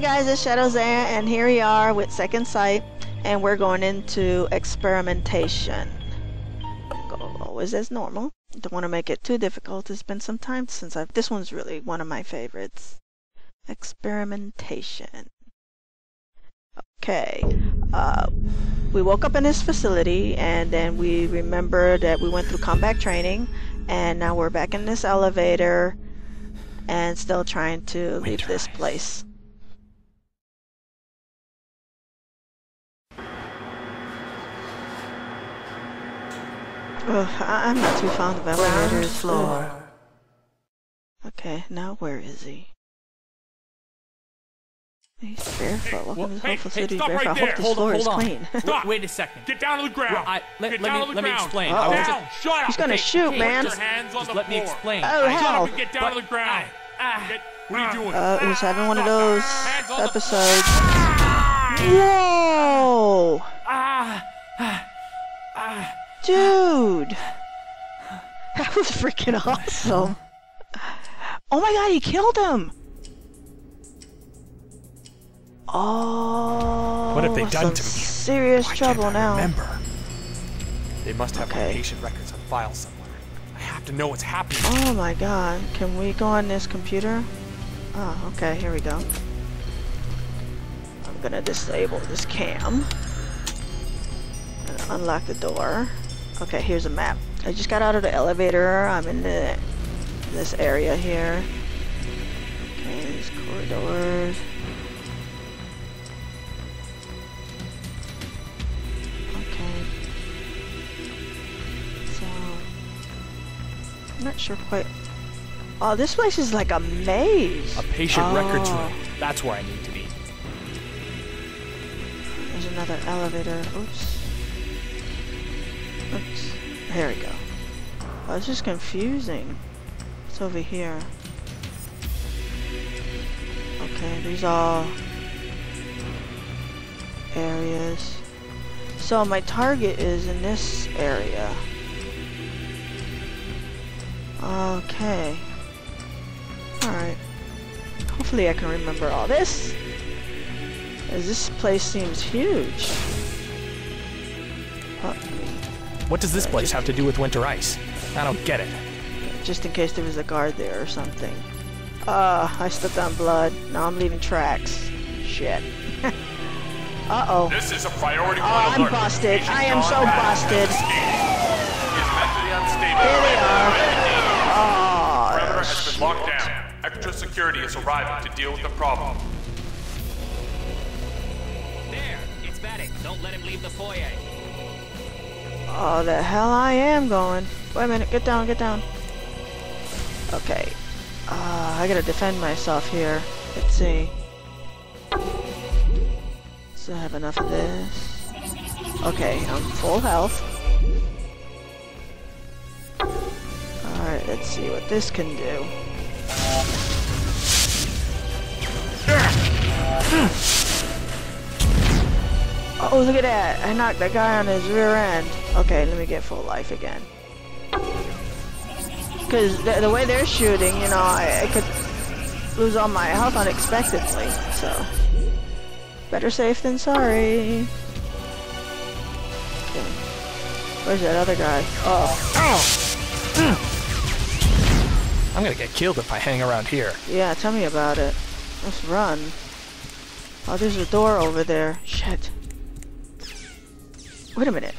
guys, it's ShadowZia, and here we are with Second Sight, and we're going into experimentation. Go always as normal. Don't want to make it too difficult. It's been some time since I've. This one's really one of my favorites. Experimentation. Okay. Uh, we woke up in this facility, and then we remember that we went through combat training, and now we're back in this elevator, and still trying to leave this place. Ugh, I- I'm not too fond of Ground elevators. floor. Okay, now where is he? He's barefoot. Welcome Well, to this hey, whole hey, barefoot. right I hope there. this Hold floor on, is hold on. clean. Stop. Wait a second. Get down to the ground. Well, I- let- Get let down me- to the let me explain. Uh-oh. Down. Down. Shut up. He's gonna Hey, shoot, put man. your hands on Just the let me floor. explain. Oh, Shut hell. up and get down But- to the ground. Ah, Get, what are you doing? Uh, he's having one of those Hands on the- episodes. Whoa! ah, ah, ah. Dude! That was freaking awesome. Oh my god, he killed him! Oh, What have they done to me? Serious Why trouble can't I now. remember? They must have Okay. my patient records on file somewhere. I have to know what's happening. Oh my god, can we go on this computer? Oh, okay, here we go. I'm gonna disable this cam. Gonna unlock the door. Okay, here's a map. I just got out of the elevator. I'm in the this area here. Okay, these corridors. Okay. So I'm not sure quite. Oh, this place is like a maze. A patient records Oh. room. That's where I need to be. There's another elevator. Oops. There we go. Oh, this is confusing. It's over here. Okay, these all areas. So my target is in this area. Okay. Alright. Hopefully I can remember all this. As this place seems huge. Uh, What does this place have to do with WinterICE? I don't get it. just in case there was a guard there or something. Uh, I stepped on blood. Now I'm leaving tracks. Shit. Uh-oh. This is a priority Oh, one I'm alert. busted. I am so busted. has escaped. He is mentally unstable. Here they are. The perimeter Oh, has been locked down. Extra security is arriving to deal with the problem. There, it's Vattic. Don't let him leave the foyer. Oh, the hell I am going. Wait a minute. Get down, get down. Okay. Uh, I gotta defend myself here. Let's see. So I have enough of this. Okay, I'm full health. Alright, let's see what this can do. Oh, look at that! I knocked that guy on his rear end. Okay, let me get full life again. Because the, the way they're shooting, you know, I, I could lose all my health unexpectedly, so... Better safe than sorry. Okay. Where's that other guy? Oh, hmm. I'm gonna get killed if I hang around here. yeah, tell me about it. Let's run. Oh, there's a door over there. Shit. Wait a minute.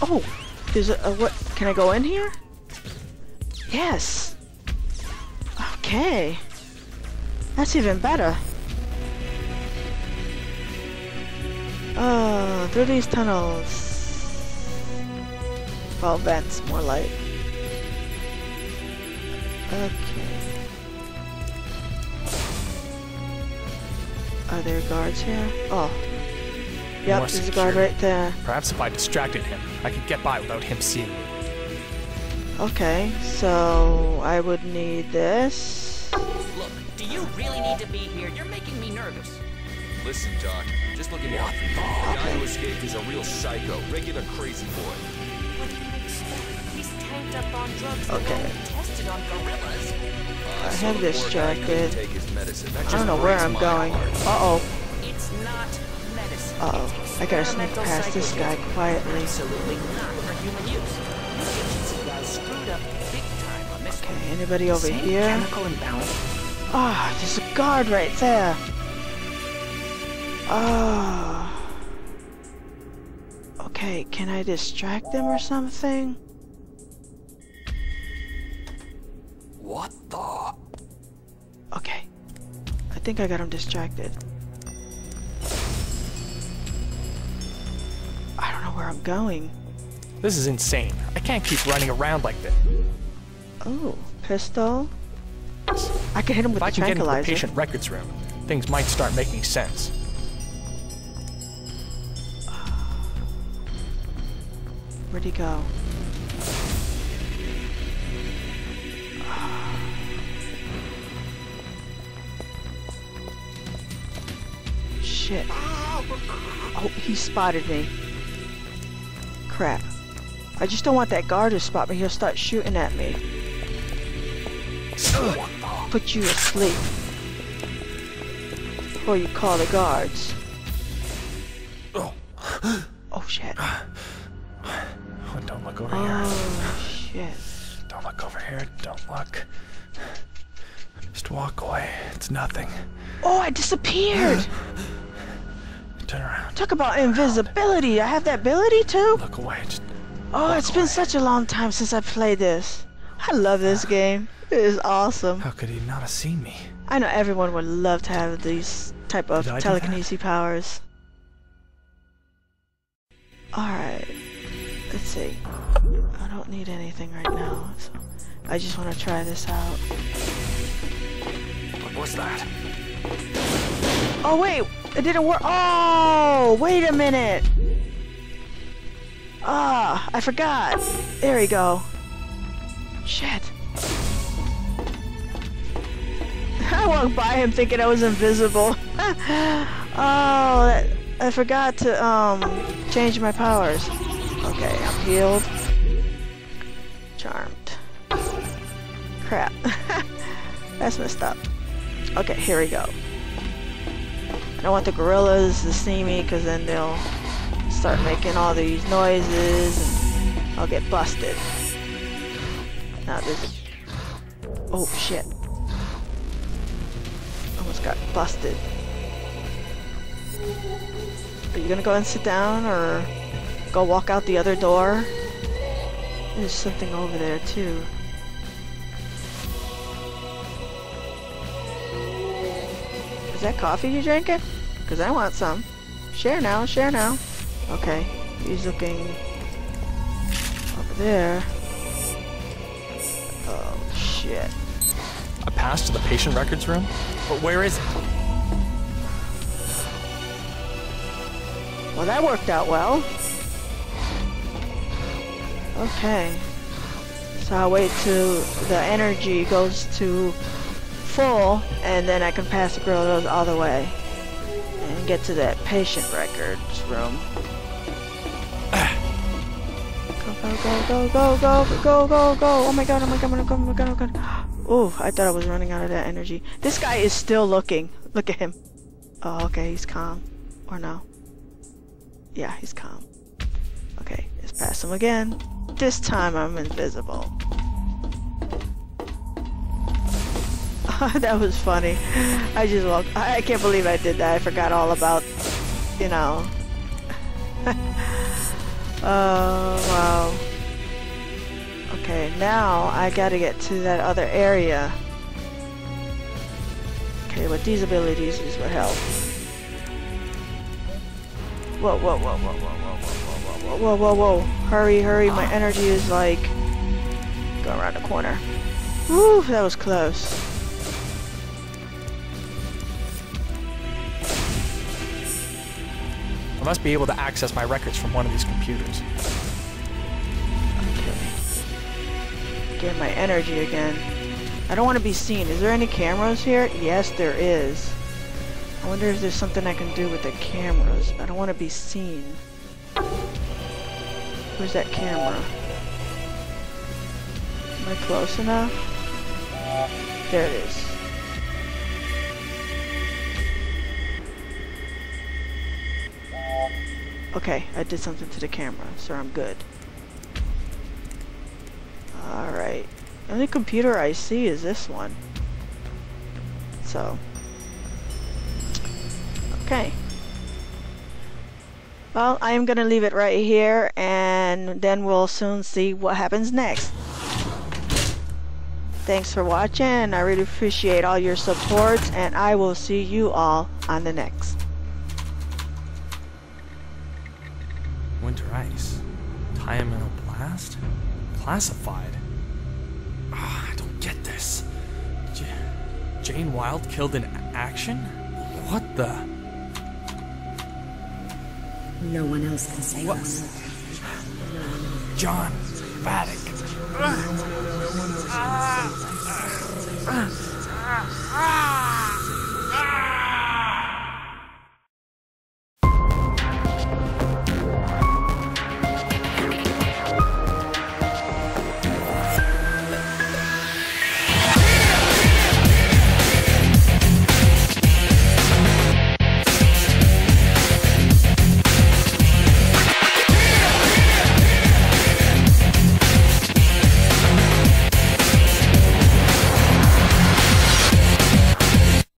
Oh, there's a, a what? Can I go in here? Yes. Okay. That's even better. Oh, through these tunnels. Well, vents, more light. Okay. Are there guards here? Oh. Yep, More there's a guard right there. Perhaps if I distracted him, I could get by without him seeing me. Okay, so I would need this. Look, do you really need to be here? You're making me nervous. Listen, Doc, just looking out for you. The guy who escaped is a real psycho, regular crazy boy. What do you expect? He's tanked up on drugs that Okay. tested on gorillas. Uh, I so am the poor distracted. couldn't Take his medicine. That I don't know where I'm going. Uh-oh. It's not medicine. Uh-oh. I gotta sneak past this guy quietly. Absolutely not for human use. You guys screwed up big time on this Okay, anybody over here? chemical imbalance. Ah, there's a guard right there. Ah. Okay, can I distract them or something? What the? Okay. I think I got him distracted. Where I'm going. This is insane. I can't keep running around like this. Oh, pistol. I could hit him with If I can get into the patient records room, things might start making sense. Where'd he go? Shit. Oh, he spotted me. Crap. I just don't want that guard to spot me. He'll start shooting at me. Put you asleep. Before you call the guards. Oh shit. Oh, don't look over oh, here. Oh shit. Don't look over here. Don't look. Just walk away. It's nothing. Oh, I disappeared! Turn around. Talk about invisibility. I have that ability too. Look away. Just Oh, it's been such a long time since I played this. I love this ah. game. It is awesome. how could he not have seen me? I know everyone would love to have these type of Did I do that? telekinesis powers. Alright. Let's see. I don't need anything right now, so I just want to try this out. What was that? Oh wait, it didn't work. Oh, wait a minute. Ah, I forgot. There we go. Shit. I walked by him thinking I was invisible. oh, I forgot to um change my powers. Okay, I'm healed. Charmed. Crap. That's messed up. Okay, here we go. I don't want the gorillas to see me because then they'll start making all these noises and I'll get busted. Now this. Oh shit. Almost got busted. Are you gonna go and sit down or go walk out the other door? There's something over there too. That coffee you drinking? Because I want some. Share now, share now. Okay, he's looking over there. Oh, shit. A pass to the patient records room? But where is it? Well, that worked out well. Okay. So I'll wait till the energy goes to full, and then I can pass the gorillas all the way. And get to that patient records room. Go, go, go, go, go, go, go, go, go. Oh my god, oh my god, oh my god, oh my god, oh my god. Oh, I thought I was running out of that energy. This guy is still looking. Look at him. Oh, okay, he's calm. Or no. Yeah, he's calm. Okay, let's pass him again. This time I'm invisible. That was funny. I just walked. I can't believe I did that. I forgot all about, you know. oh, wow. Okay, now I gotta get to that other area. Okay, with these abilities is what help. Whoa, whoa, whoa, whoa, whoa, whoa, whoa, whoa, whoa, whoa, whoa. Hurry, hurry, my energy is like going around the corner. Woo, that was close. I must be able to access my records from one of these computers. Okay. Get my energy again. I don't want to be seen. Is there any cameras here? Yes, there is. I wonder if there's something I can do with the cameras. I don't want to be seen. Where's that camera? Am I close enough? There it is. Okay, I did something to the camera, so I'm good. Alright. The only computer I see is this one. So. Okay. Well, I am going to leave it right here, and then we'll soon see what happens next. Thanks for watching. I really appreciate all your support, and I will see you all on the next. WinterICE. Diametal blast? Classified. Ah, I don't get this. J- Jane Wilde killed in action? What the? No one else can save What? us. John Vattic. Ah!